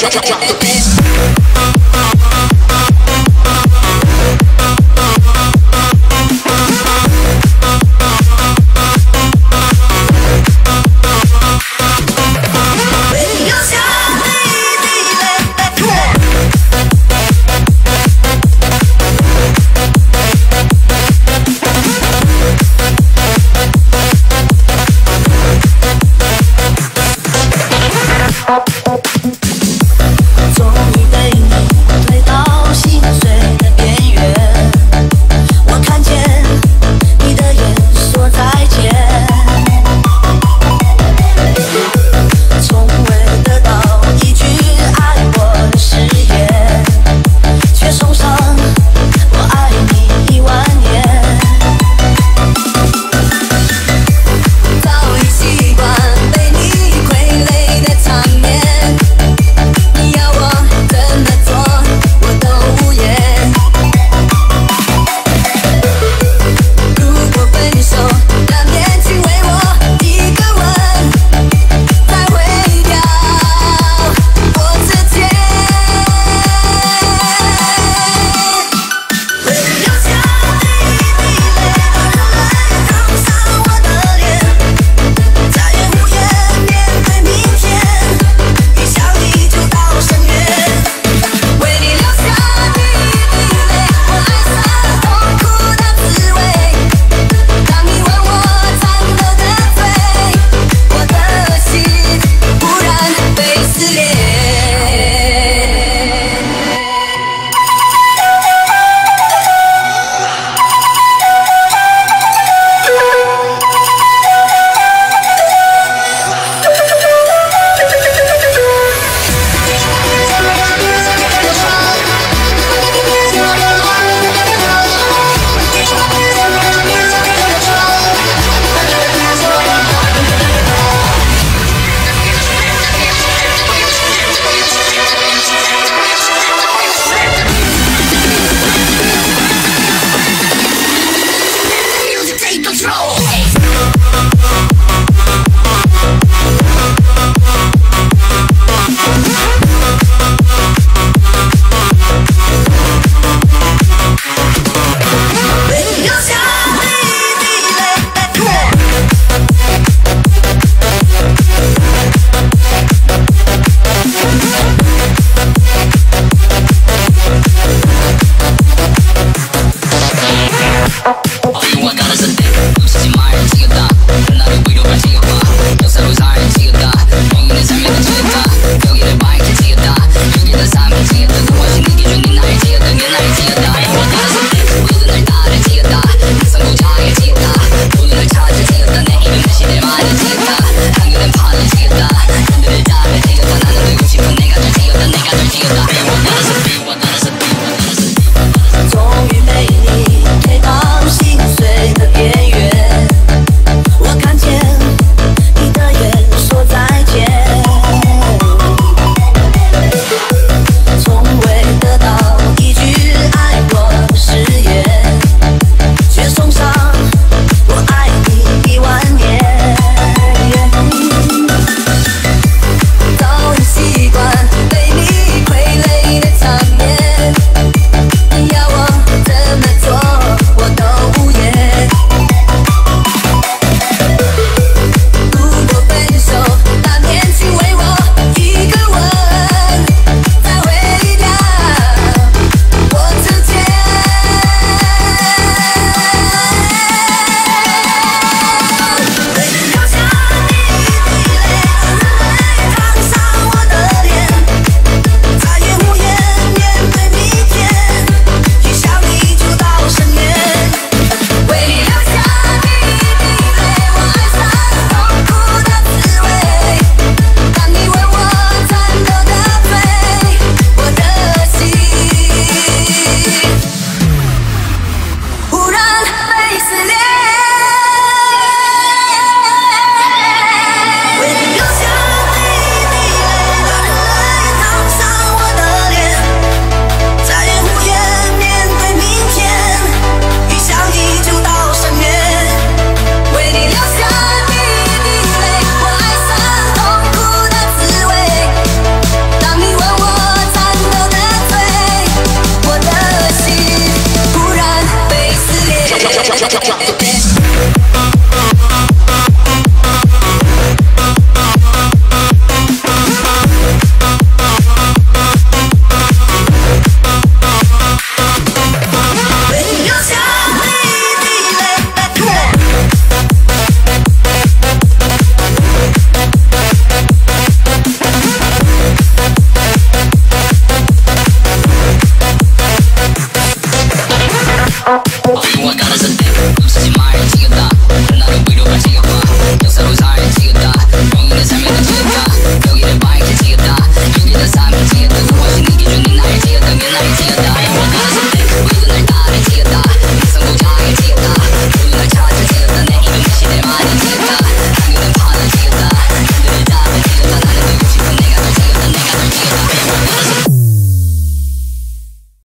小小